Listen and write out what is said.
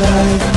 life.